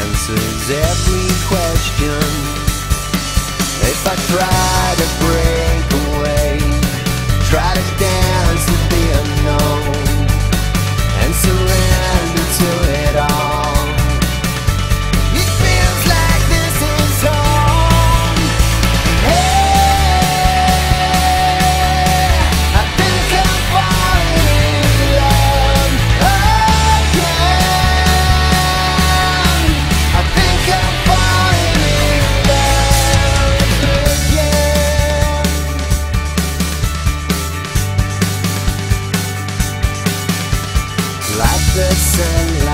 Answers every question. Australia